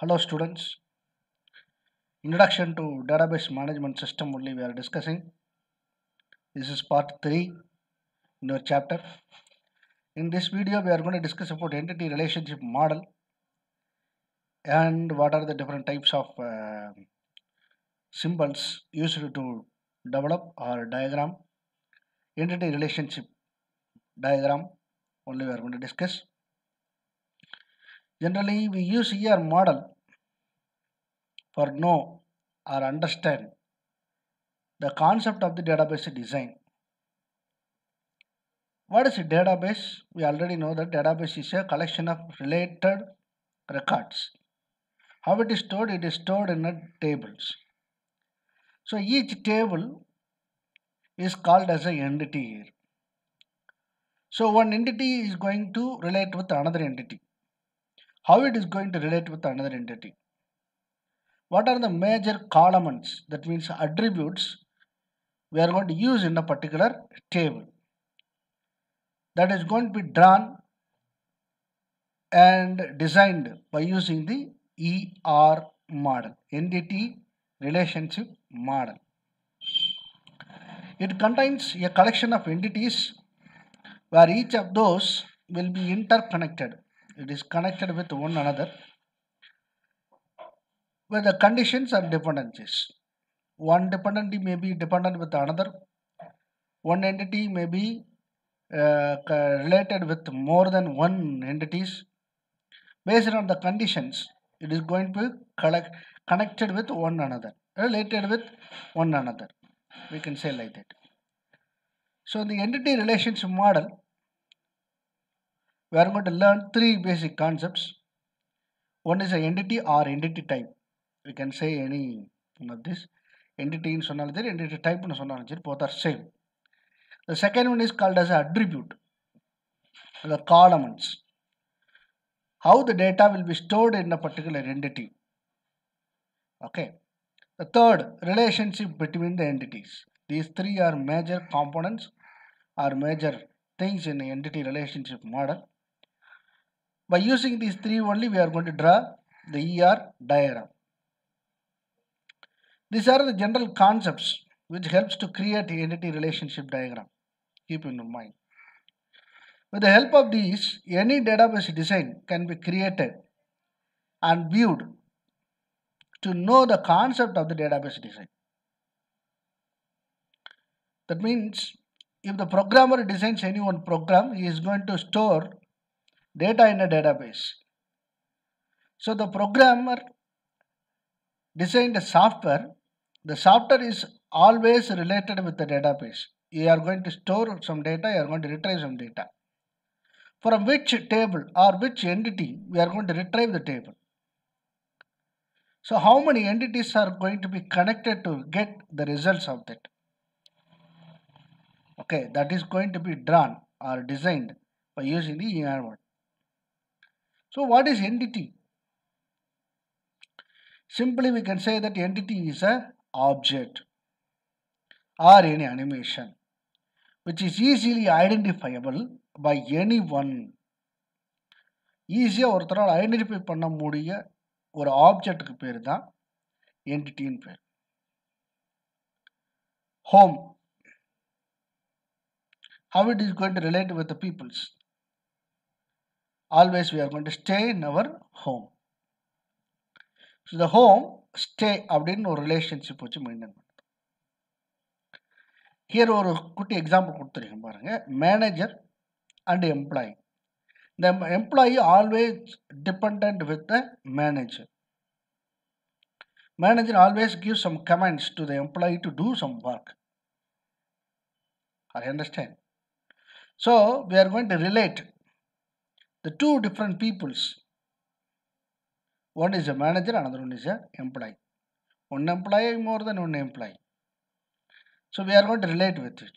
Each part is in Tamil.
Hello students. Introduction to database management system only we are discussing. This is part 3 in our chapter. In this video we are going to discuss about entity relationship model and what are the different types of uh, symbols used to develop our diagram entity relationship diagram only we are going to discuss. Generally, we use ER model for know or understand the concept of the database design. What is a database? We already know that database is a collection of related records. How it is stored? It is stored in a tables. So each table is called as a entity here. So one entity is going to relate with another entity how it is going to relate with another entity. What are the major columns, that means attributes, we are going to use in a particular table. That is going to be drawn and designed by using the ER model, entity relationship model. It contains a collection of entities where each of those will be interconnected it is connected with one another with the conditions and dependencies. One dependency may be dependent with another. One entity may be uh, related with more than one entities. Based on the conditions, it is going to be connected with one another, related with one another. We can say like that. So, in the entity relationship model, we are going to learn three basic concepts. One is an entity or entity type. We can say any one of this. Entity in சொன்னாலும் சரி entity type னு சொன்னாலும் சரி both are same. The second one is called as attribute. The columns. How the data will be stored in a particular entity. Okay. The third, relationship between the entities. These three are major components or major things in the entity relationship model. By using these three only, we are going to draw the ER diagram. These are the general concepts which helps to create the entity relationship diagram. Keep in mind. With the help of these, any database design can be created and viewed to know the concept of the database design. That means if the programmer designs any one program, he is going to store data in a database. So the programmer designed a software. The software is always related with the database. You are going to store some data, you are going to retrieve some data. From which table or which entity we are going to retrieve the table. So how many entities are going to be connected to get the results of that? Okay, that is going to be drawn or designed by using the ER word. So what is entity? Simply we can say that entity is a object or any animation which is easily identifiable by anyone. ஈஸியாக ஒருத்தரால் ஐடென்டிஃபை பண்ண முடிய ஒரு ஆப்ஜெக்ட்டுக்கு பேர் தான் என்டிட்டின்னு பேர் home how it is going to relate with the peoples Always we are going to stay in our home. So the home stay அப்படின்னு ஒரு ரிலேஷன்ஷிப் வச்சு மெயின்டைன் பண்ணுது ஹியர் ஒரு குட்டி எக்ஸாம்பிள் கொடுத்துருக்கேன் பாருங்க. மேனேஜர் அண்ட் எம்ப்ளாயி இந்த employee always depend with the manager manager always give some comments to the employee to do some work I understand So we are going to relate the two different peoples. One is a manager, another one is a employee. One employee more than one employee. So we are going to relate with it.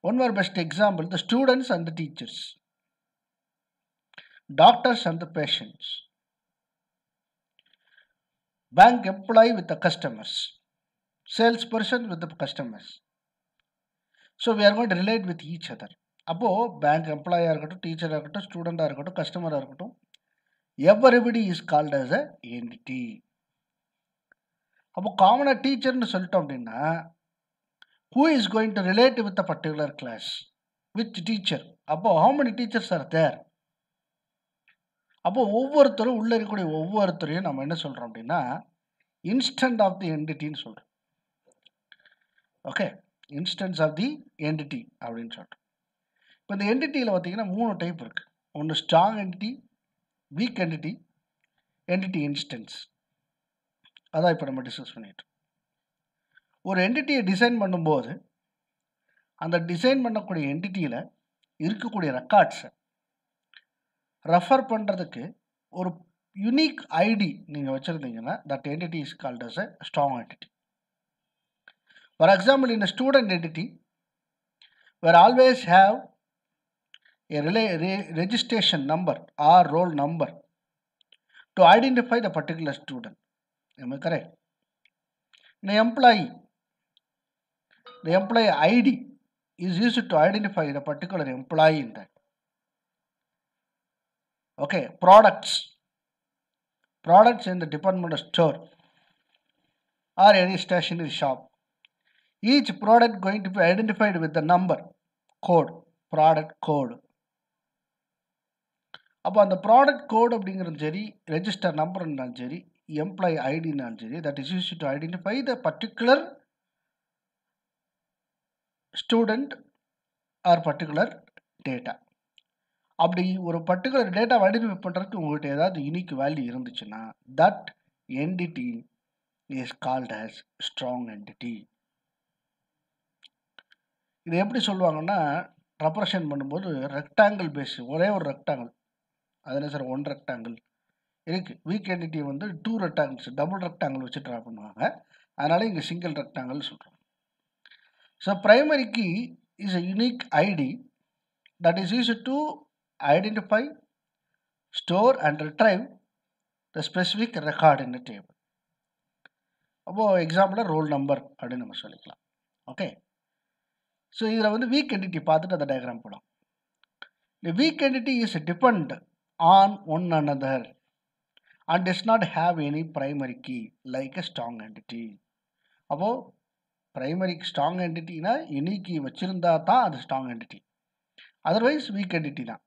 One more best example, the students and the teachers. Doctors and the patients. Bank employee with the customers. Salesperson with the customers. So we are going to relate with each other. அப்போது பேங்க் எம்ப்ளாயாக இருக்கட்டும் டீச்சராக இருக்கட்டும் ஸ்டூடெண்ட்டாக இருக்கட்டும் கஸ்டமராக இருக்கட்டும் everybody is called as a entity அப்போ காமனாக டீச்சர்னு சொல்லிட்டோம் அப்படின்னா who is going to relate with a particular class with teacher அப்போ how many teachers are there அப்போ ஒவ்வொருத்தரும் உள்ளே இருக்கக்கூடிய ஒவ்வொருத்தரையும் நம்ம என்ன சொல்கிறோம் அப்படின்னா இன்ஸ்டன்ட் ஆஃப் தி என்டிட்டின்னு சொல்கிறோம் okay instance of the entity அப்படின்னு சொல்கிறோம் இப்போ இந்த என்டிட்டியில் பார்த்தீங்கன்னா மூணு டைப் இருக்குது ஒன்று strong entity weak entity entity instance அதான் இப்போ நம்ம டிஸ்கஸ் பண்ணிட்டோம் ஒரு என்டிட்டியை டிசைன் பண்ணும்போது அந்த டிசைன் பண்ணக்கூடிய என்டிட்டியில் இருக்கக்கூடிய ரெக்கார்ட்ஸை ரெஃபர் பண்ணுறதுக்கு ஒரு யுனிக் ஐடி நீங்கள் வச்சுருந்தீங்கன்னா that entity is called as a strong entity for example in student entity where always have a relay, re- registration number or roll number to identify the particular student. Am I correct? An employee, the employee ID is used to identify the particular employee in that. Okay, products. Products in the department store or any stationery shop. Each product going to be identified with the number, code, product code. அப்போ அந்த ப்ராடக்ட் கோட் அப்படிங்கிறது சரி ரெஜிஸ்டர் நம்பர்னாலும் சரி எம்ப்ளாயி ஐடினாலும் சரி that is use to identify the particular student or particular data அப்படி ஒரு பர்டிகுலர் டேட்டா ஐடென்டிஃபை பண்ணுறதுக்கு உங்கள்கிட்ட ஏதாவது யூனிக் வேல்யூ இருந்துச்சுன்னா that entity is called as strong entity இது எப்படி சொல்லுவாங்கன்னா ரெப்ரசன்ட் பண்ணும்போது ரெக்டாங்கிள் பேஸ் ஒரே ஒரு ரெக்டாங்கிள் அதில் சார் ஒன் ரெக்டாங்கிள் இருக்குது வீக் என்டிட்டி வந்து டூ ரெக்டாங்கிள்ஸ் டபுள் ரெக்டாங்கிள் வச்சு ட்ரா பண்ணுவாங்க. அதனால் இங்கே சிங்கிள் ரெக்டாங்கிள் சொல்கிறோம் so primary key is a unique ID that is use to identify store and retrieve the specific record in table அப்போது எக்ஸாம்பிளாக ரோல் நம்பர் அப்படின்னு நம்ம சொல்லிக்கலாம். ஓகே ஸோ இதில் வந்து வீக் என்டிட்டி பார்த்துட்டு அந்த டயக்ராம் போடும் The weak entity is depend on one another and does not have any primary key like a strong entity. அப்போ பிரைமரி ஸ்ட்ராங் என்டிட்டினா எனி கீ வச்சிருந்தா தான் அது strong entity otherwise weak entity தான்.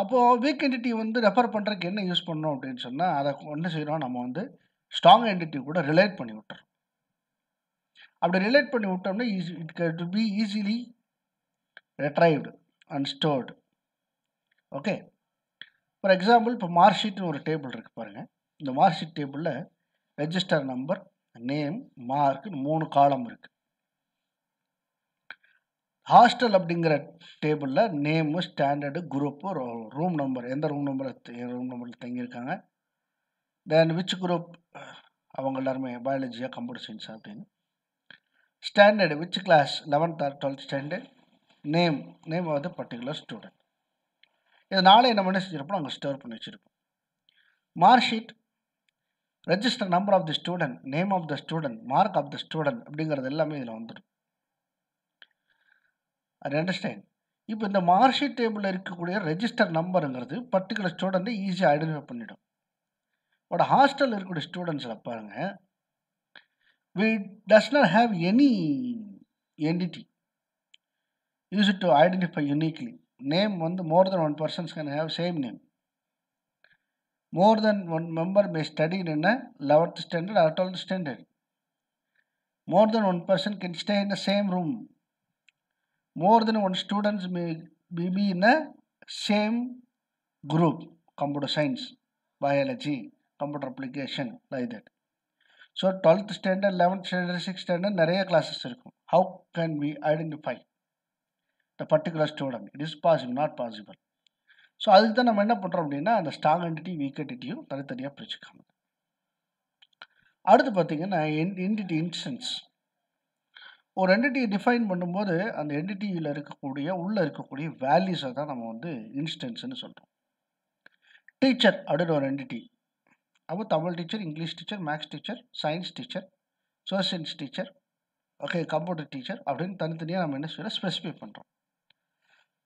அப்போது வீக் என்டிட்டி வந்து ரெஃபர் பண்ணுறதுக்கு என்ன யூஸ் பண்ணோம் அப்படின்னு சொன்னால் அதை என்ன செய்கிறோம் நம்ம வந்து ஸ்ட்ராங் என்டிட்டி கூட ரிலேட் பண்ணி விட்டுறோம். அப்படி ரிலேட் பண்ணி விட்டோம்னா easy it to be easily retrieved and stored okay for example இப்போ மார்க் ஷீட்னு ஒரு டேபிள் இருக்குது பாருங்கள் இந்த மார்க் ஷீட் டேபிளில் ரெஜிஸ்டர் நம்பர் நேம் மார்க்னு மூணு காலம் இருக்குது ஹாஸ்டல் அப்படிங்கிற டேபிளில் name standard group room number எந்த ரூம் நம்பரில் ரூம் நம்பரில் தங்கியிருக்காங்க. தென் விச் குரூப் அவங்க எல்லாருமே பயாலஜியாக கம்ப்யூட்டர் சயின்ஸ் அப்படின்னு. Standard which class eleventh or twelfth standard name name of the particular student இதை நாளை நம்ம என்ன செஞ்சிருப்போம்? அங்கே ஸ்டோர் பண்ணி வச்சுருப்போம். Mark sheet register number of the student name of the student mark of the student அப்படிங்கிறது எல்லாமே இதில் வந்துடும். அது அண்டர்ஸ்டாண்ட் இப்போ இந்த மார்க் ஷீட் டேபிளில் இருக்கக்கூடிய ரெஜிஸ்டர் நம்பருங்கிறது பர்டிகுலர் ஸ்டூடெண்ட்டை ஈஸியாக ஐடென்டிஃபை பண்ணிவிடும் பட் ஹாஸ்டலில் இருக்கக்கூடிய ஸ்டூடெண்ட்ஸில் பாருங்கள் we does not have any entity use to identify uniquely name வந்து more than one persons can have same name more than one member may study in a 11th standard or 12th standard more than one person can stay in the same room more than one students may be be in a same group computer science biology computer application like that so 12th standard 11th standard 6th standard நிறைய classes இருக்கும் how can we identify The particular student it is possible not possible so அதுக்கு தான் நம்ம என்ன பண்ணுறோம் அப்படின்னா அந்த ஸ்ட்ராங் என்டிட்டி வீக் என்டிட்டியும் தனித்தனியாக பிரிச்சுக்காங்க அடுத்து பார்த்தீங்கன்னா என்டிட்டி இன்ஸ்டன்ஸ் ஒரு என்டிட்டியை டிஃபைன் பண்ணும்போது அந்த என்டிட்டியில் இருக்கக்கூடிய உள்ளே இருக்கக்கூடிய வேல்யூஸை தான் நம்ம வந்து இன்ஸ்டன்ஸ்னு சொல்கிறோம் டீச்சர் அப்படின்னு ஒரு என்டிட்டி அப்போ Tamil teacher English teacher maths teacher science teacher socials teacher okay computer teacher அப்படின்னு தனித்தனியாக நம்ம என்ன செய்யறோம் ஸ்பெசிஃபை பண்ணுறோம்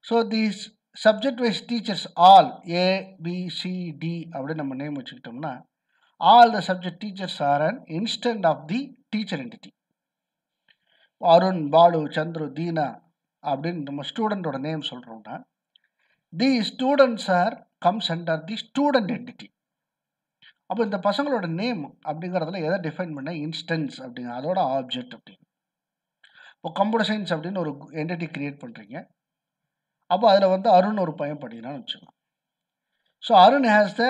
so these subject wise teachers all A BCD அப்படின்னு நம்ம நேம் வச்சுக்கிட்டோம்னா all the subject teachers are an instant of the teacher entity Arun Balu Chandru Deena அப்படின்னு நம்ம ஸ்டூடெண்ட்டோட நேம் சொல்கிறோம்னா the students are comes under the student entity அப்போ இந்த பசங்களோட நேம் அப்படிங்கிறதுல எதை டிஃபைன் பண்ண? இன்ஸ்டன்ஸ் அப்படிங்க அதோட ஆப்ஜெக்ட் அப்படின்னு. இப்போ கம்ப்யூட்டர் சயின்ஸ் அப்படின்னு ஒரு என்டிட்டி கிரியேட் பண்ணுறீங்க அப்போ அதில் வந்து அருண் ஒரு பையன் படிக்கிறான்னு வச்சுக்கலாம். So Arun has the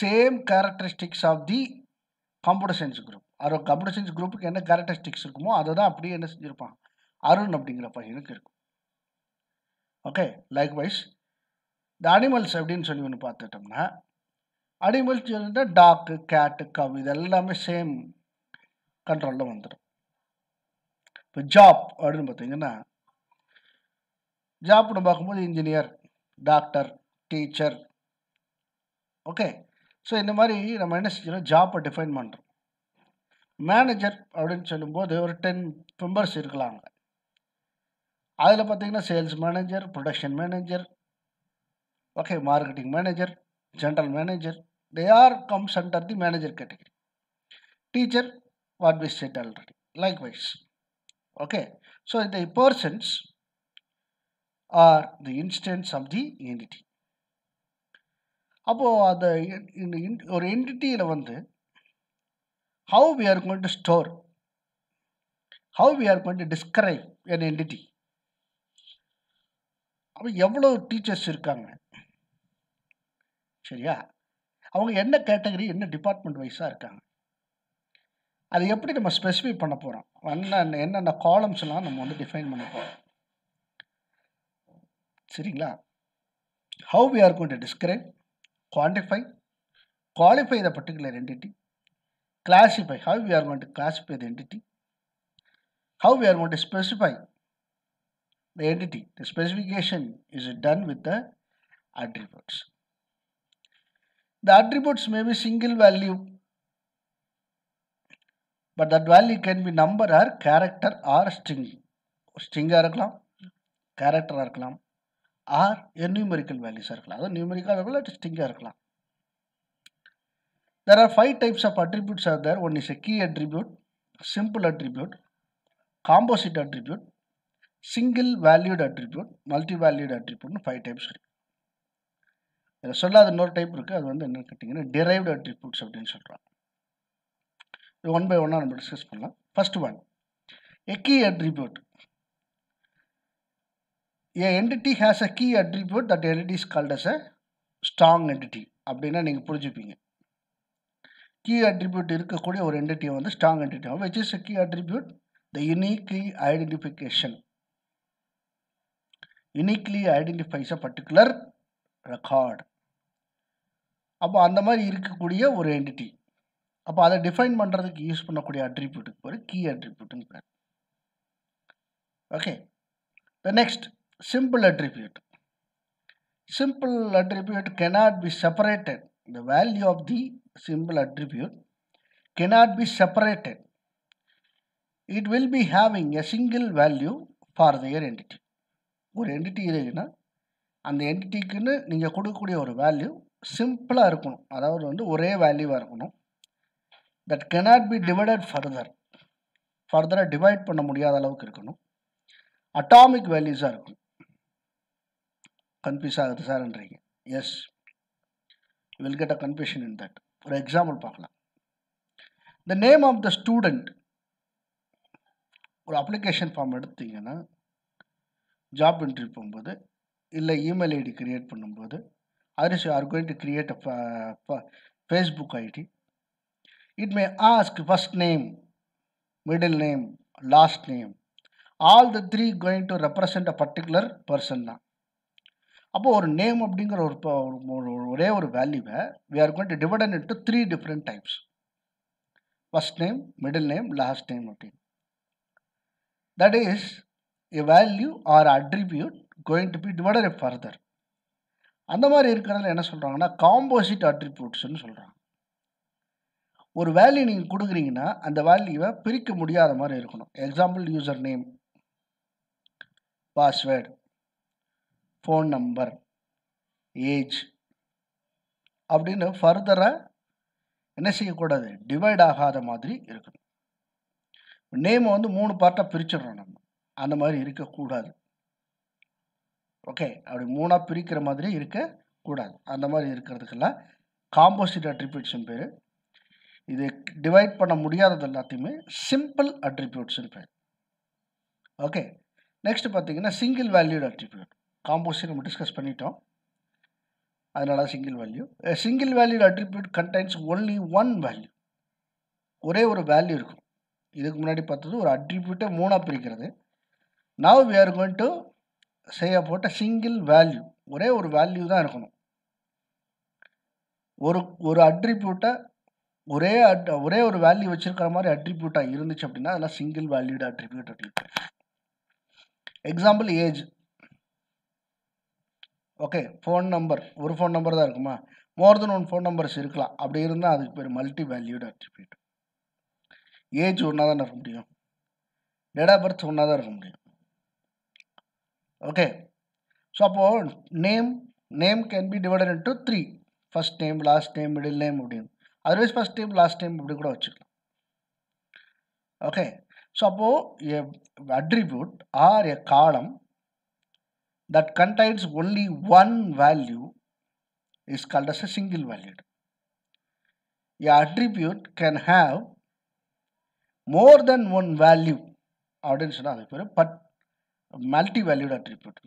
same characteristics of the computer science group அரு கம்ப்யூட்டர் சயின்ஸ் குரூப்புக்கு என்ன கேரக்டரிஸ்டிக்ஸ் இருக்குமோ அதை தான் அப்படியே என்ன செஞ்சுருப்பான்? அருண் அப்படிங்கிற பையனுக்கு இருக்கும். ஓகே லைக் வைஸ் இந்த அனிமல்ஸ் அப்படின்னு சொல்லி ஒன்று பார்த்துட்டோம்னா அனிமல்ஸ் சொல்லிட்டு டாக்கு கேட்டு கவ் இது எல்லாமே சேம் கண்ட்ரோலில் வந்துடும். இப்போ ஜாப் அப்படின்னு பார்த்தீங்கன்னா ஜாப்னு பார்க்கும்போது engineer doctor teacher okay so இந்த மாதிரி நம்ம என்ன செஞ்சோம் ஜாப்பை டிஃபைன் பண்ணுறோம் மேனேஜர் அப்படின்னு சொல்லும்போது ஒரு டென் மெம்பர்ஸ் இருக்கலாங்க அதில் பார்த்திங்கன்னா sales manager production manager okay marketing manager general manager they are comes under the manager category teacher what we said already likewise okay so இந்த persons are the instances of the entity அப்போது அந்த இந்த ஒரு என்டிட்டியில் வந்து how we are going to store how we are going to describe an entity அப்போ எவ்வளோ டீச்சர்ஸ் இருக்காங்க? சரியா? அவங்க என்ன கேட்டகரி என்ன டிபார்ட்மெண்ட் வைஸாக இருக்காங்க? அதை எப்படி நம்ம ஸ்பெசிஃபை பண்ண போகிறோம் என்ன என்னென்ன காலம்ஸ்லாம் நம்ம வந்து டிஃபைன் பண்ண போகிறோம் சரிங்களா how we are going to describe quantify qualify the particular entity classify how we are going to classify the entity how we are going to specify the entity the specification is done with the attributes the attributes may be single value but that value can be number or character or string string இருக்கலாம் character இருக்கலாம் ஆர் நியூமெரிக்கல் வேல்யூஸாக இருக்கலாம். அதாவது நியூமெரிக்கல் இருக்கலாம் டிஸ்டிங்காக இருக்கலாம். There are five types of attributes are there one is a key attribute simple attribute composite attribute single valued attribute multi valued அட்ரிபியூட்னு five types இருக்குது இதில் சொல்லாத இன்னொரு டைப் இருக்குது அது வந்து என்ன கேட்டிங்கன்னா டிரைவ்டு அட்ரிபியூட்ஸ் அப்படின்னு சொல்கிறாங்க இது ஒன் பை ஒன்னாக நம்ம டிஸ்கஸ் பண்ணலாம். First one a key attribute a entity has a key attribute that entity is called as a strong entity அப்படின்னா நீங்கள் புரிஞ்சுப்பீங்க. கீ அட்ரிபியூட் இருக்கக்கூடிய ஒரு என்டிட்டியை வந்து strong entity which is key attribute the uniquely identification uniquely identifies a particular record அப்போ அந்த மாதிரி இருக்கக்கூடிய ஒரு என்டிட்டி அப்போ அதை டிஃபைன் பண்ணுறதுக்கு யூஸ் பண்ணக்கூடிய அட்ரிபியூட்டுக்கு பேர் கீ அட்ரிபியூட்டுன்னு பேர். Okay the next simple attribute simple attribute cannot be separated. The value of the simple attribute cannot be separated. It will be having a single value for their entity. ஒரு என்டிட்டி இருக்குன்னா அந்த என்டிட்டிக்குன்னு நீங்கள் கொடுக்கக்கூடிய ஒரு வேல்யூ சிம்பிளாக இருக்கணும். அதாவது வந்து ஒரே வேல்யூவாக இருக்கணும். That cannot be divided further ஃபர்தராக டிவைட் பண்ண முடியாத அளவுக்கு இருக்கணும். அட்டாமிக் வேல்யூஸாக இருக்கணும். கன்ஃபியூஸ் ஆகுது சார்ன்றீங்க. Yes will get a confusion in that ஒரு எக்ஸாம்பிள் பார்க்கலாம். The name of the student ஒரு அப்ளிகேஷன் ஃபார்ம் எடுத்தீங்கன்னா ஜாப் இன்ட்ரி போகும்போது இல்லை இமெயில் ஐடி கிரியேட் பண்ணும்போது other are going to create a Facebook ID it may ask first name middle name last name all the three going to represent a particular person தான். அப்போது ஒரு நேம் அப்படிங்கிற ஒரு ஒரே ஒரு வேல்யூவை we are going to divided into three different types first name middle name last name அப்படின்னு that is a value or attribute going to be divided further அந்த மாதிரி இருக்கிறதுல என்ன சொல்கிறாங்கன்னா காம்போசிட் அட்ரிபியூட்ஸ்னு சொல்கிறாங்க ஒரு வேல்யூ நீங்கள் கொடுக்குறீங்கன்னா அந்த வேல்யூவை பிரிக்க முடியாத மாதிரி இருக்கணும். Example user name password phone number age அப்படின்னு ஃபர்தராக என்ன செய்யக்கூடாது? டிவைட் ஆகாத மாதிரி இருக்கணும். நேமை வந்து மூணு பார்ட்டாக பிரிச்சிடுறோம் நம்ம. அந்த மாதிரி இருக்கக்கூடாது. ஓகே அப்படி மூணாக பிரிக்கிற மாதிரி இருக்கக்கூடாது. அந்த மாதிரி இருக்கிறதுக்கெல்லாம் காம்போசிட் அட்ரிபியூட்ஸ்னு பேர். இது டிவைட் பண்ண முடியாதது எல்லாத்தையுமே சிம்பிள் அட்ரிபியூட்ஸ்னு பேர். ஓகே நெக்ஸ்ட் பார்த்தீங்கன்னா சிங்கிள் வேல்யூட் அட்ரிபியூட் காம்போசிட் நம்ம டிஸ்கஸ் பண்ணிட்டோம். அதனால single value single valued attribute contains only one value ஒரே ஒரு வேல்யூ இருக்கும். இதுக்கு முன்னாடி பார்த்தது ஒரு அட்ரிபியூட்டை மூணாக பிரிக்கிறது. Now we are going to செய்ய போட்ட சிங்கிள் வேல்யூ ஒரே ஒரு வேல்யூ தான் இருக்கணும். ஒரு ஒரு அட்ரிபியூட்டை ஒரே அட் ஒரே ஒரு வேல்யூ வச்சுருக்கிற மாதிரி அட்ரிபியூட்டாக இருந்துச்சு அப்படின்னா அதெல்லாம் சிங்கிள் வேல்யூடு அட்ரிபியூட் அப்படின்னு example age okay phone number ஒரு ஃபோன் நம்பர் தான் இருக்குமா? More then one phone numbers இருக்கலாம். அப்படி இருந்தால் அதுக்கு பேர் மல்டி வேல்யூட் அட்ரிபியூட் ஏஜ் ஒன்றா தான் இருக்க முடியும். டேட் ஆஃப் பர்த் ஒன்றா தான் இருக்க முடியும். ஓகே ஸோ அப்போது name name can be divided into three first name last name middle name அப்படின்னு. Otherwise first name last name இப்படி கூட வச்சுக்கலாம். ஓகே ஸோ அப்போது attribute are a column that contains only one value is called as a single valued. A attribute can have more than one value அப்படின்னு சொன்னால் அது பேர் பட் மல்டி வேல்யூட் அட்ரிபியூட்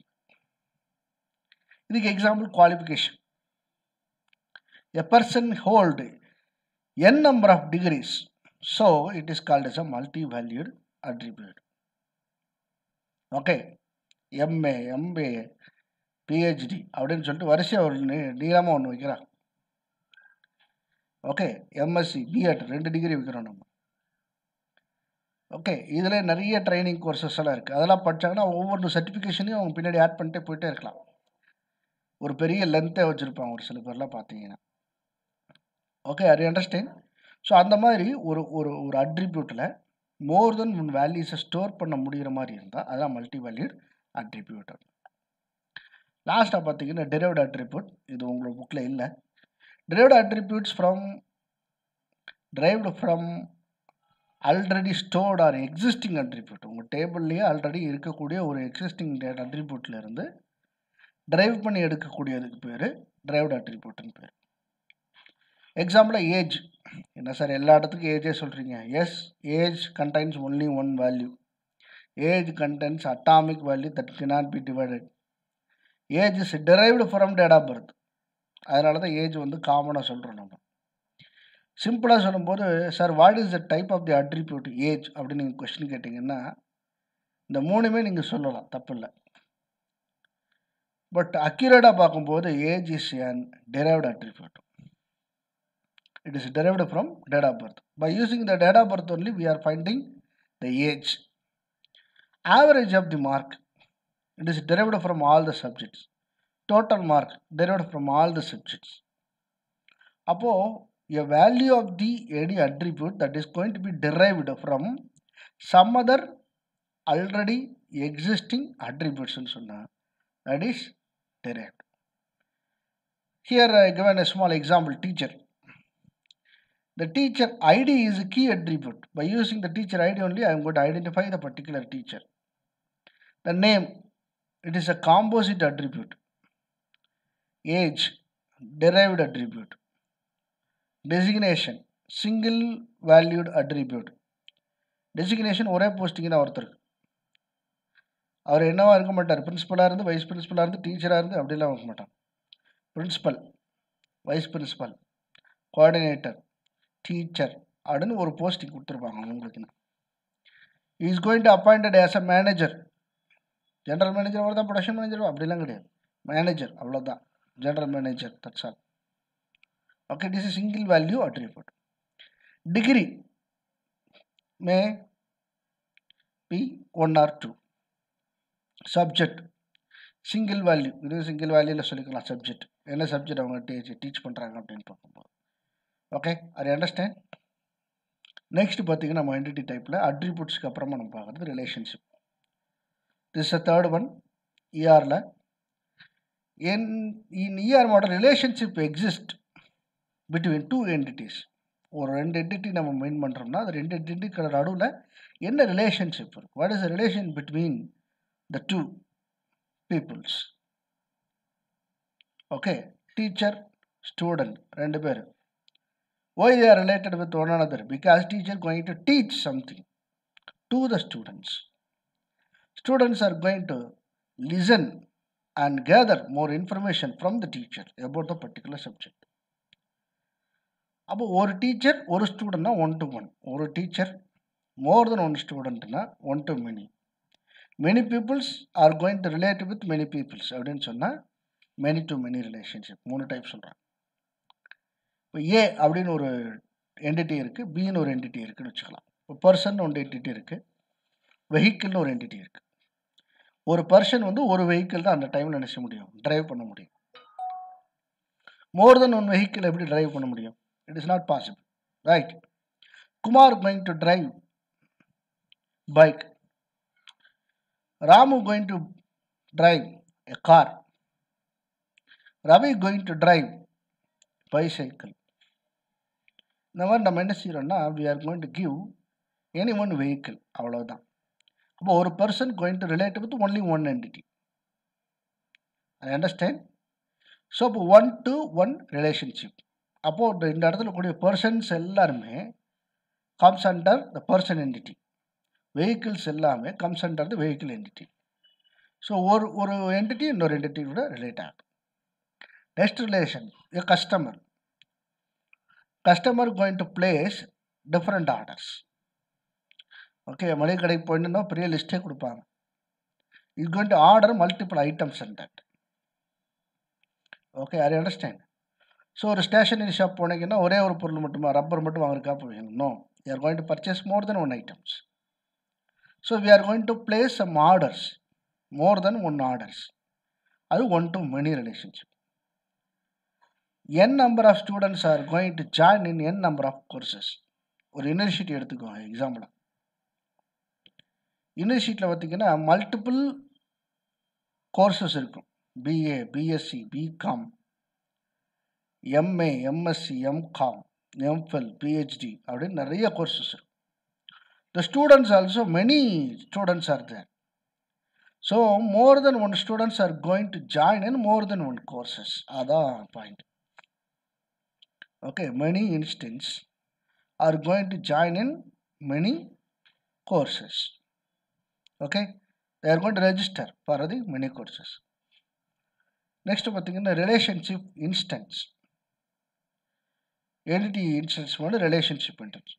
இதுக்கு example qualification a person hold N number of degrees so it is called as a multi valued attribute okay MA MBA PhD அப்படின்னு சொல்லிட்டு வரிசையாக ஒரு நீளமாக ஒன்று வைக்கிறான் ஓகே எம்எஸ்சி பிஎட் ரெண்டு டிகிரி வைக்கிறோம் நம்ம. ஓகே இதில் நிறைய ட்ரைனிங் கோர்சஸ் எல்லாம் இருக்குது அதெல்லாம் படித்தாங்கன்னா ஒவ்வொரு சர்டிஃபிகேஷனையும் அவங்க பின்னாடி ஆட் பண்ணிட்டே போயிட்டே இருக்கலாம். ஒரு பெரிய லென்த்தே வச்சுருப்பாங்க ஒரு சில பேர்லாம் பார்த்தீங்கன்னா. ஓகே அது அண்டர்ஸ்டாண்ட் ஸோ அந்த மாதிரி ஒரு ஒரு ஒரு அட்ரிபியூட்டில் மோர் தென் ஒன் வேல்யூஸை ஸ்டோர் பண்ண முடிகிற மாதிரி இருந்தால் அதான் மல்டி வேல்யூட் அட்ரிபியூட்டர் லாஸ்ட்டாக பார்த்தீங்கன்னா டெரிவ்ட் அட்ரிபியூட் இது உங்களோட புக்கில் இல்லை. Derived attributes from derived from already stored or existing attribute உங்கள் டேபிள்லேயே ஆல்ரெடி இருக்கக்கூடிய ஒரு எக்ஸிஸ்டிங் அட்ரிபியூட்லேருந்து டிரைவ் பண்ணி எடுக்கக்கூடியதுக்கு பேர் டிரைவ்டு அட்ரிபியூட்னு பேர். எக்ஸாம்பிளாக ஏஜ் என்ன சார் எல்லா இடத்துக்கும் ஏஜே சொல்கிறீங்க yes age contains only one value age contains atomic value that cannot be divided age is derived from date of birth அதனால தான் ஏஜ் வந்து காமனாக சொல்கிறோம் நம்ம. சிம்பிளாக சொல்லும்போது sir what is the type of the attribute age அப்படின்னு நீங்கள் கொஸ்டின் கேட்டிங்கன்னா இந்த மூணுமே நீங்கள் சொல்லலாம் தப்பு இல்லை பட் அக்யூரேட்டாக பார்க்கும்போது age is an derived attribute it is derived from date of birth by using the date of birth only we are finding the age average of the mark it is derived from all the subjects total mark derived from all the subjects அப்போ a value of the any attribute that is going to be derived from some other already existing attributes ன்னு சொன்னா that is derived here I given a small example teacher the teacher id is a key attribute by using the teacher id only i am going to identify the particular teacher The name it is a composite attribute. Age derived attribute. Designation single valued attribute. Designation ஒரே போஸ்டிங் தான் ஒருத்தருக்கு. அவர் என்னவா இருக்க மாட்டார்? பிரின்ஸிபலாக இருந்து வைஸ் பிரின்ஸிபலாக இருந்து டீச்சராக இருந்து அப்படிலாம் இருக்க மாட்டான் principal vice principal coordinator teacher அப்படின்னு ஒரு போஸ்டிங் கொடுத்துருப்பாங்க அவங்களுக்குன்னு. Is going to appointed as a manager general manager அவர் தான் ப்ரொடக்ஷன் மேனேஜர் அப்படிலாம் கிடையாது. மேனேஜர் அவ்வளோதான் general manager that's all okay it is single value attribute degree may be one or two subject single value இது சிங்கிள் வேல்யூவில் சொல்லிக்கலாம் சப்ஜெக்ட் என்ன சப்ஜெக்ட் அவங்க டீச் டீச் பண்ணுறாங்க அப்படின்னு பார்க்கும்போது. ஓகே அது அண்டர்ஸ்டாண்ட் நெக்ஸ்ட் பார்த்தீங்கன்னா நம்ம என்டிட்டி டைப்பில் அட்ரிபியூட்ஸ்க்கு அப்புறமா நம்ம பார்க்குறது relationship this a the one இஆரில் an in ER model relationship exist relationship two entities ஒரு ரெண்டு என்டிட்டி நம்ம மெயின் பண்ணுறோம்னா அது ரெண்டு என்டிட்டிக்கு நடுவில் என்ன ரிலேஷன்ஷிப் இருக்குது what is the relation between the two peoples okay teacher student ரெண்டு பேர் why they are related with one another because teacher going to teach something to the students students are going to listen and gather more information from the teacher about the particular subject. அப்போ ஒரு டீச்சர் ஒரு ஸ்டூடெண்ட்னா ஒன் டு ஒன் ஒரு teacher more then one ஸ்டூடெண்ட்னா one to many many peoples are going to relate with many peoples அப்படின்னு சொன்னால் மெனி டு மெனி ரிலேஷன்ஷிப் மூணு டைப் சொல்கிறாங்க இப்போ ஏ அப்படின்னு ஒரு என்டிட்டி இருக்குது பின்னு ஒரு என்டிட்டி இருக்குதுன்னு வச்சுக்கலாம். இப்போ பர்சன் ஒன்று என்டிட்டி இருக்குது வெஹிக்கிள்னு ஒரு என்டிட்டி இருக்குது ஒரு பர்சன் வந்து ஒரு வெஹிக்கிள் தான் அந்த டைமில் நினைச்ச முடியும். டிரைவ் பண்ண முடியும். மோர் தென் ஒன் வெஹிக்கிள் எப்படி டிரைவ் பண்ண முடியும்? It is not possible right Kumar going to drive bike Ramu going to drive a car Ravi going to drive bicycle இந்த மாதிரி நம்ம என்ன செய்கிறோம்னா we are going to give any one vehicle அவ்வளோதான் அப்போ ஒரு person going to relate with only one entity I understand so இப்போ ஒன் டு ஒன் ரிலேஷன்ஷிப் அப்போது இந்த இடத்துல கூடிய பர்சன்ஸ் எல்லாருமே comes under the person entity vehicles எல்லாமே comes under the vehicle entity so ஒரு ஒரு என்டிட்டி இன்னொரு என்டிட்டியோட ரிலேட் ஆகும். Next relation a customer customer going to place different orders okay மளிகை கடைக்கு போயிட்டுனா பெரிய லிஸ்ட்டே கொடுப்பாங்க. Is going to order multiple items and that okay I understand so ஒரு ஸ்டேஷனரி ஷாப் போனீங்கன்னா ஒரே ஒரு பொருள் மட்டுமா? ரப்பர் மட்டும் வாங்குறக்கா போவீங்க? You are going to purchase more then one items so we are going to place some orders more then one orders அது one to many relationship N number of students are going to join in N number of courses ஒரு யூனிவர்சிட்டி எடுத்துக்கோங்க எக்ஸாம்பிளாக யூனிவர்சிட்டியில் பார்த்தீங்கன்னா மல்டிபிள் கோர்சஸ் இருக்கும். BA BSc BCom MA MSc MCom MPhil PhD அப்படின்னு நிறைய கோர்சஸ் இருக்கும் the students also many students are there so more then one students are going to join in more then one courses அதான் point okay many instance are going to join in many courses okay they are going to register for the many courses. Next பார்த்தீங்கன்னா ரிலேஷன்ஷிப் இன்ஸ்டன்ஸ் என்டிட்டி இன்ஸ்டன்ஸ் வந்து relationship instance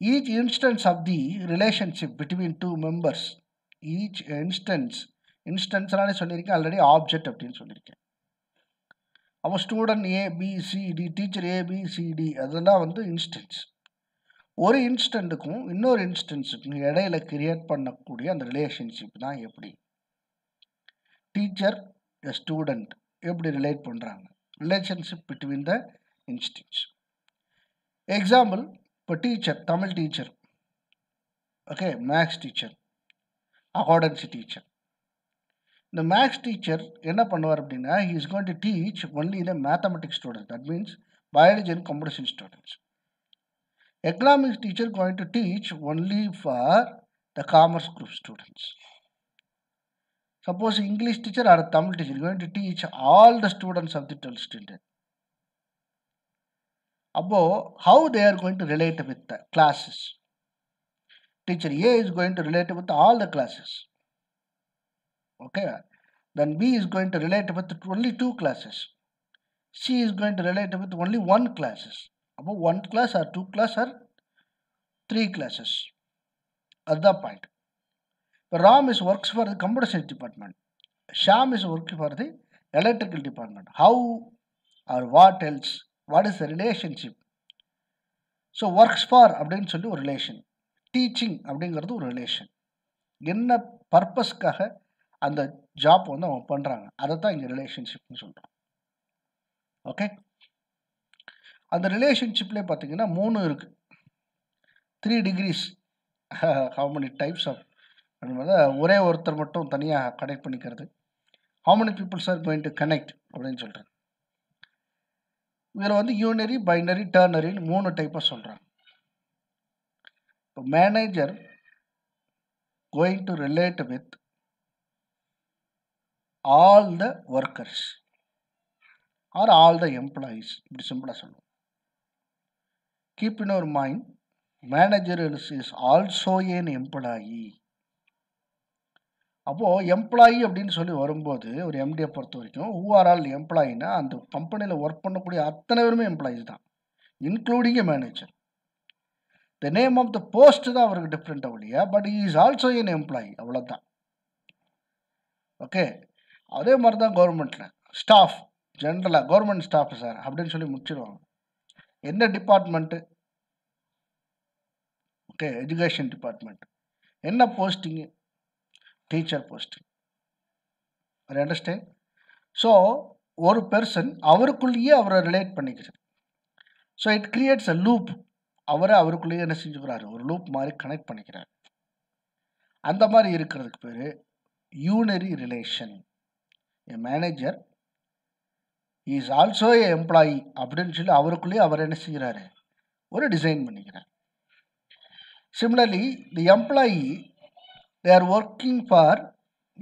each instance of the relationship between two members each instance இன்ஸ்டன்ஸ்னாலே சொல்லியிருக்கேன் ஆல்ரெடி ஆப்ஜெக்ட் அப்படின்னு சொல்லியிருக்கேன். அப்போ ஸ்டூடெண்ட் ஏபிசிடி டீச்சர் ஏபிசிடி அதெல்லாம் வந்து இன்ஸ்டன்ஸ் ஒரு இன்ஸ்டண்ட்டுக்கும் இன்னொரு இன்ஸ்டன்ஸுக்கும் இடையில கிரியேட் பண்ணக்கூடிய அந்த ரிலேஷன்ஷிப் தான் எப்படி? டீச்சர் எ ஸ்டூடெண்ட் எப்படி ரிலேட் பண்ணுறாங்க relationship between the instance example இப்போ teacher Tamil teacher okay maths teacher accountancy teacher இந்த மேக்ஸ் டீச்சர் என்ன பண்ணுவார் அப்படின்னா he is going to teach only இந்த mathematics student that means biology and competition students economics teacher going to teach only for the commerce group students. Suppose english teacher or tamil teacher going to teach all the students of the 12th standard. About how they are going to relate with the classes? Teacher a is going to relate with all the classes. Okay? Then b is going to relate with only two classes. C is going to relate with only one classes அப்போ one class or two class or three classes அதுதான் பாயிண்ட் இப்போ Ram is works for the computer science department Shyam is work for the electrical department how are what else what is the relationship so works for அப்படின்னு சொல்லி ஒரு ரிலேஷன் டீச்சிங் அப்படிங்கிறது ஒரு ரிலேஷன் என்ன பர்பஸ்க்காக அந்த ஜாப் வந்து அவங்க பண்ணுறாங்க அதை தான் இங்கே ரிலேஷன்ஷிப்னு சொல்கிறோம் ஓகே அந்த ரிலேஷன்ஷிப்லேயே பார்த்தீங்கன்னா மூணு இருக்குது three degrees how many types of ஒரே ஒருத்தர் மட்டும் தனியாக கனெக்ட் பண்ணிக்கிறது. How many peoples are going to connect அப்படின்னு சொல்கிறேன் இதில் வந்து யூனரி பைனரி டர்னரின்னு மூணு டைப்பாக சொல்கிறாங்க இப்போ manager going to relate with all the workers or all the employees இப்படி சிம்பிளாக சொல்லுவோம். Keep in our mind manager is also an employee அப்போது எம்ப்ளாயி அப்படின்னு சொல்லி வரும்போது ஒரு எம்டியை பொறுத்த வரைக்கும் ஹூ ஆல் எம்ப்ளாயினா அந்த கம்பெனியில் ஒர்க் பண்ணக்கூடிய அத்தனை பேருமே எம்ப்ளாயிஸ் தான் including a manager the name of the post தான் அவருக்கு different ஒழியா but is also an employee அவ்வளோதான் ஓகே அதே மாதிரி தான் கவர்மெண்ட்டில் ஸ்டாஃப் ஜென்ரலாக கவர்மெண்ட் ஸ்டாஃப் சார் அப்படின்னு சொல்லி முடிச்சிடுவாங்க என்ன டிபார்ட்மெண்ட்டு ஓகே எஜுகேஷன் டிபார்ட்மெண்ட் என்ன posting teacher posting understand so ஒரு பெர்சன் அவருக்குள்ளேயே அவரை ரிலேட் பண்ணிக்கிறது so it creates a loop அவரை அவருக்குள்ளேயே என்ன செஞ்சுக்கிறாரு? ஒரு லூப் மாதிரி கனெக்ட் பண்ணிக்கிறார். அந்த மாதிரி இருக்கிறதுக்கு பேர் unary relation a manager is also a employee அப்படின்னு சொல்லி அவருக்குள்ளேயே அவர் என்ன செய்கிறாரு? ஒரு டிசைன் பண்ணிக்கிறார். Similarly the employee they are working for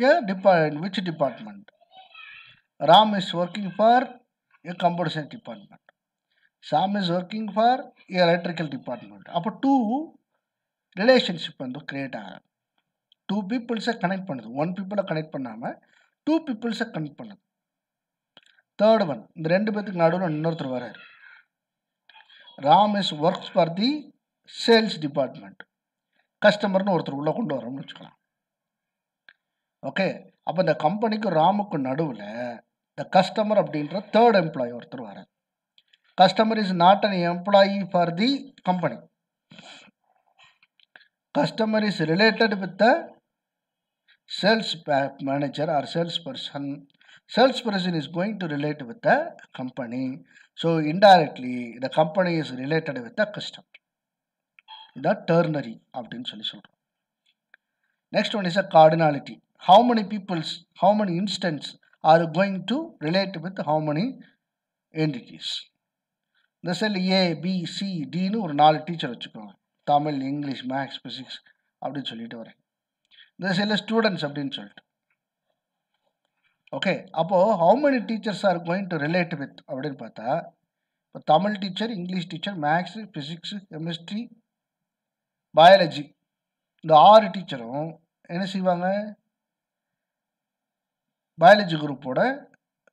a depart which department Ram is working for a computer science department. Sam is working for a electrical department அப்போ டூ ரிலேஷன்ஷிப் வந்து கிரியேட் ஆகுது. டூ பீப்புள்ஸை கனெக்ட் பண்ணுது. ஒன் பீப்புளை கனெக்ட் பண்ணாமல் டூ பீப்புள்ஸை கனெக்ட் பண்ணுது. தேர்ட் ஒன் இந்த ரெண்டு பேத்துக்கு நடுவில் இன்னொருத்தர் வராரு Ram is works for the sales department கஸ்டமர்னு ஒருத்தர் உள்ளே கொண்டு வரோம்னு வச்சுக்கலாம். ஓகே அப்போ இந்த கம்பெனிக்கும் ராமுக்கும் நடுவில் இந்த கஸ்டமர் அப்படின்ற தேர்ட் எம்ப்ளாயி ஒருத்தர் வரார் customer is not an employee for the company customer is related with the sales manager or sales person sales person is going to relate with the company so indirectly the company is related with the custom இதான் டர்னரி அப்படின்னு சொல்லி சொல்கிறோம் next one is a cardinality how many peoples how many instances are going to relate with how many entities இந்த செல் ஏ பி சி டின்னு ஒரு நாலு டீச்சர் வச்சுக்கோங்க. தமிழ் இங்கிலீஷ் மேக்ஸ் ஃபிசிக்ஸ் அப்படின்னு சொல்லிட்டு வரேன். இந்த செல்ல ஸ்டூடெண்ட்ஸ் அப்படின்னு சொல்லிட்டு. ஓகே அப்போது how many teachers are going to relate with அப்படின்னு பார்த்தா இப்போ Tamil teacher English teacher maths physics chemistry biology இந்த ஆறு டீச்சரும் என்ன செய்வாங்க? பயாலஜி குரூப்போட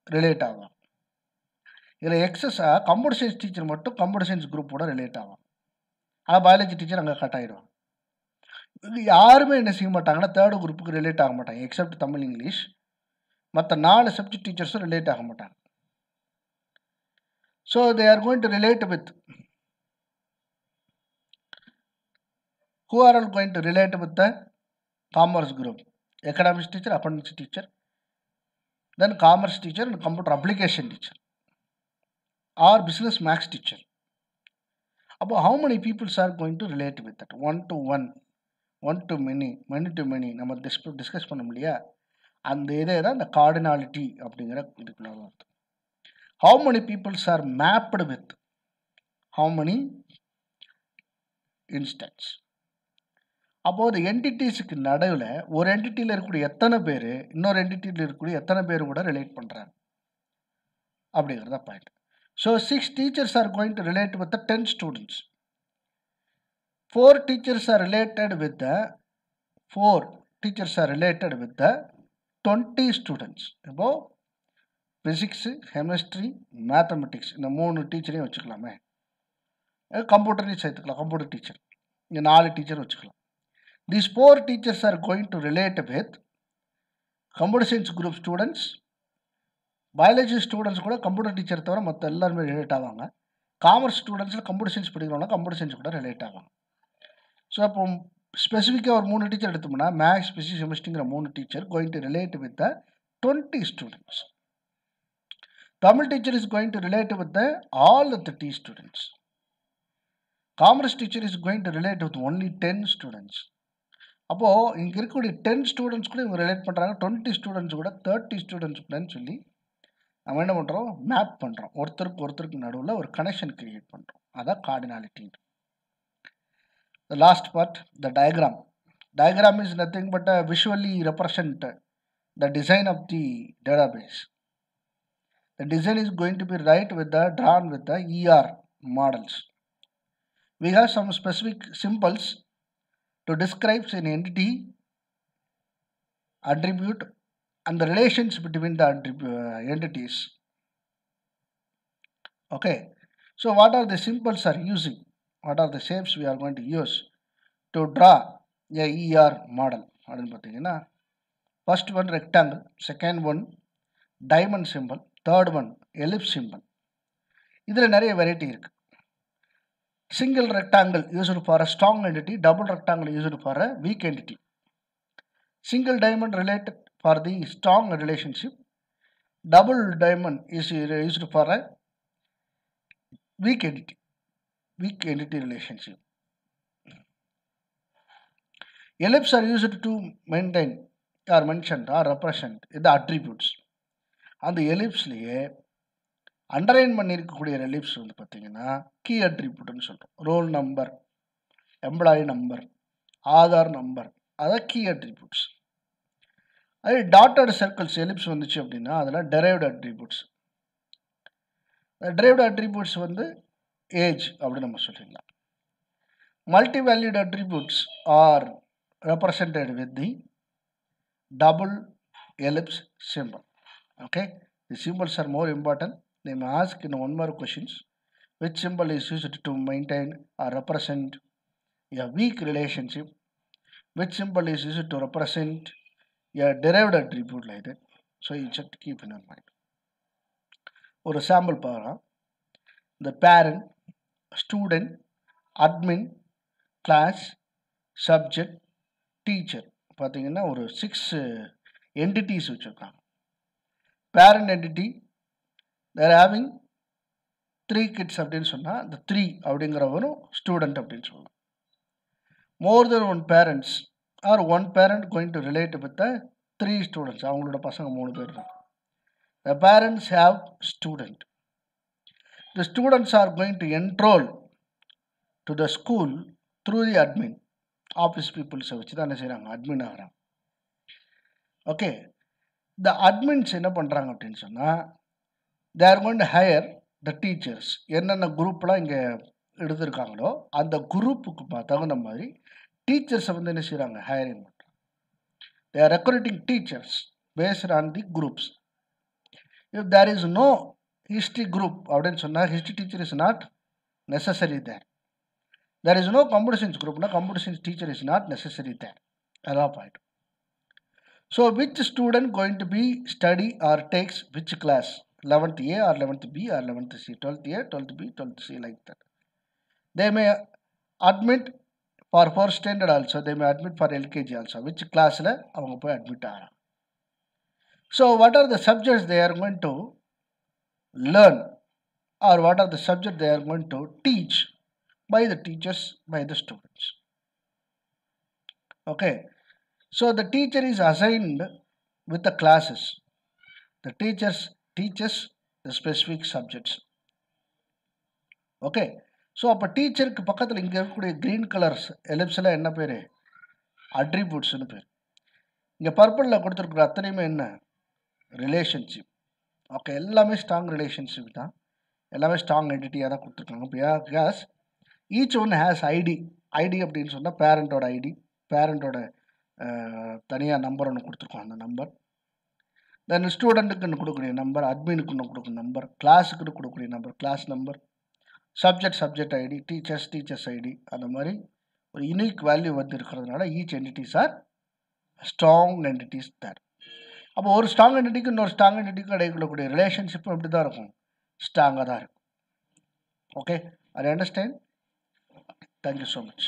ரிலேட் ஆகும் இதில் எக்ஸஸாக கம்ப்யூட்டர் சயின்ஸ் டீச்சர் மட்டும் கம்ப்யூட்டர் சயின்ஸ் குரூப்போட ரிலேட் ஆகும் ஆனால் பயாலஜி டீச்சர் அங்கே கட் ஆகிடுவாங்க இது யாருமே என்ன செய்ய மாட்டாங்கன்னா தேர்டு குரூப்புக்கு ரிலேட் ஆக மாட்டாங்க எக்ஸப்ட் தமிழ் இங்கிலீஷ். மற்ற நாலு சப்ஜெக்ட் டீச்சர்ஸும் ரிலேட் ஆக மாட்டாங்க so they are going to relate with who are all going to relate with the commerce group economics teacher accounts teacher then commerce teacher and computer application teacher or business maths teacher அப்போ how many peoples are going to relate with that one to one one to many many to many நம்ம டிஸ்கஸ் பண்ண இல்லையா அந்த இதே தான் இந்த கார்டினாலிட்டி அப்படிங்கிற இதுக்குள்ள அர்த்தம். How many peoples are mapped with how many instances அப்போது ஒரு என்டிட்டிஸுக்கு நடுவில் ஒரு என்டிட்டியில் இருக்கக்கூடிய எத்தனை பேர் இன்னொரு என்டிட்டியில் இருக்கக்கூடிய எத்தனை பேர் கூட ரிலேட் பண்ணுறாங்க அப்படிங்கிறத point so six teachers are going to relate with ten students four teachers are related with the four teachers are related with the twenty students இப்போது ஃபிசிக்ஸு கெமிஸ்ட்ரி மேத்தமெட்டிக்ஸ் இந்த மூணு டீச்சரையும் வச்சுக்கலாமே. கம்ப்யூட்டரையும் சேர்த்துக்கலாம் கம்ப்யூட்டர் டீச்சர் இங்கே நாலு டீச்சர் வச்சுக்கலாம். These four teachers are going to relate with computer science group students biology students கூட கம்ப்யூட்டர் டீச்சர் தவிர மற்ற எல்லாருமே ரிலேட் ஆவாங்க. காமர்ஸ் ஸ்டூடெண்ட்ஸில் கம்ப்யூட்டர் சயின்ஸ் படிக்கிறவங்க கம்ப்யூட்டர் சயின்ஸ் கூட ரிலேட் ஆவாங்க ஸோ அப்போ ஸ்பெசிஃபிக்காக ஒரு மூணு டீச்சர் எடுத்தோம்னா மேக்ஸ் பிசிக்ஸ் கெமிஸ்ட்ரிங்கிற மூணு teacher going to relate with the twenty students Tamil teacher is going to relate with the all the thirty students commerce teacher is going to relate with only ten students அப்போது இங்கே இருக்கக்கூடிய டென் ஸ்டூடெண்ட்ஸ் கூட இவங்க ரிலேட் பண்ணுறாங்க டுவெண்ட்டி ஸ்டூடெண்ட்ஸ் கூட தேர்ட்டி ஸ்டூடெண்ட்ஸ் கூடன்னு சொல்லி நம்ம என்ன பண்ணுறோம் மேப் பண்ணுறோம் ஒருத்தருக்கு ஒருத்தருக்கு நடுவில் ஒரு கனெக்ஷன் க்ரியேட் பண்ணுறோம் அதான் கார்டினாலிட்டின்னு the last part the diagram. Diagram is nothing but a visually represent the design of the database. The design is going to be right with the drawn with the ER models. We have some specific symbols to describe an entity attribute and the relations between the uh, entities. Okay. So what are the symbols are using? What are the shapes we are going to use to draw a ER model அப்படின்னு பார்த்தீங்கன்னா first one rectangle second one diamond simple third one ellipse simple இதில் நிறைய வெரைட்டி இருக்குது single rectangle used for a strong entity double rectangle used for a weak entity single diamond related for the strong relationship double diamond is used for a weak entity weak entity relationship ellipses are used to maintain or mentioned or represent the attributes. அந்த எலிப்ஸ்லேயே அண்டர்லைன் பண்ணியிருக்கக்கூடிய எலிப்ஸ் வந்து பார்த்தீங்கன்னா கீ அட்ரிபியூட்னு சொல்கிறோம் roll number employee number Aadhaar number அதான் கீ அட்ரிபியூட்ஸ் அதே டாட்டட் சர்க்கிள்ஸ் எலிப்ஸ் வந்துச்சு அப்படின்னா அதெல்லாம் டெரைவ்டு அட்ரிபியூட்ஸ் டெரைவ்டு அட்ரிபியூட்ஸ் வந்து ஏஜ் அப்படின்னு நம்ம சொல்லிடலாம் multi valued attributes are represented with the double ellipse symbol. Okay, the symbols are more important. They may ask in one more questions which symbol is used to maintain or represent a weak relationship, which symbol is used to represent a derived attribute like that. So you just keep in your mind. ஒரு சாம்பிள் பார்க்கலாம் இந்த parent student admin class subject teacher பார்த்தீங்கன்னா ஒரு சிக்ஸ் என்டிட்டிஸ் வச்சுருக்காங்க. Parent entity there having three kids அப்படின்னு சொன்னால் இந்த த்ரீ அப்படிங்கிறவரும் ஸ்டூடெண்ட் அப்படின்னு சொல்லலாம் more than one parents or one parent going to relate with the three students அவங்களோட பசங்க மூணு பேர் தான். The parents have student the students are going to enroll to the school through the admin office பீப்புள்ஸை வச்சு தான் என்ன செய்கிறாங்க அட்மின் ஆகிறாங்க. ஓகே த அட்மின்ஸ் என்ன பண்ணுறாங்க அப்படின்னு சொன்னால் they are going to hire the teachers என்னென்ன குரூப்லாம் இங்கே எடுத்திருக்காங்களோ அந்த குரூப்புக்கு தகுந்த மாதிரி டீச்சர்ஸை வந்து என்ன செய்கிறாங்க ஹையரிங் பண்ணுறாங்க they are recruiting teachers based on the groups if there is no history group அப்படின்னு சொன்னால் history teacher is not necessary there there. Is no computer science group no computer science teacher is not necessary there. அதான் point so which student going to be study or takes which class eleventh A or eleventh B or eleventh C twelfth A twelfth B twelfth C like that they may admit for four standard also they may admit for LKG also which கிளாஸில் அவங்க போய் அட்மிட் ஆகிறாங்க. So what are the subjects they are going to learn or what are the subject they are going to teach by the teachers, by the students. Okay, so the teacher is assigned with the classes. The teachers teaches the specific subjects. Okay so அப்போ டீச்சருக்கு பக்கத்தில் இங்கே இருக்கக்கூடிய க்ரீன் கலர்ஸ் எலிப்ஸில் என்ன பேர் அட்ரிபியூட்ஸ்னு பேர் இங்கே பர்பிளில் கொடுத்துருக்குற அத்தனையுமே என்ன ரிலேஷன்ஷிப் ஓகே எல்லாமே ஸ்ட்ராங் ரிலேஷன்ஷிப் தான். எல்லாமே ஸ்ட்ராங் ஐடென்டிட்டியாக தான் கொடுத்துருக்காங்க. Because each one has ID ID அப்படின்னு சொன்னால் பேரண்ட்டோட ஐடி பேரண்ட்டோட தனியாக நம்பர் ஒன்று கொடுத்துருக்கோம் அந்த நம்பர் தென் ஸ்டூடெண்ட்டுக்குன்னு கொடுக்கக்கூடிய நம்பர் அட்மினுக்குன்னு கொடுக்குற நம்பர் கிளாஸுக்குன்னு கொடுக்கக்கூடிய number class number subject subject ID teachers teachers ID அந்த மாதிரி ஒரு யூனிக் வேல்யூ வந்து இருக்கிறதுனால each entities are strong entities there அப்போ ஒரு ஸ்ட்ராங் என்டிட்டிக்கு இன்னொரு ஸ்ட்ராங் என்டிட்டிக்கும் இடையிலக்கூடிய ரிலேஷன்ஷிப் எப்படி தான் இருக்கும். ஸ்ட்ராங்காக தான் இருக்கும். Okay I understand thank you so much.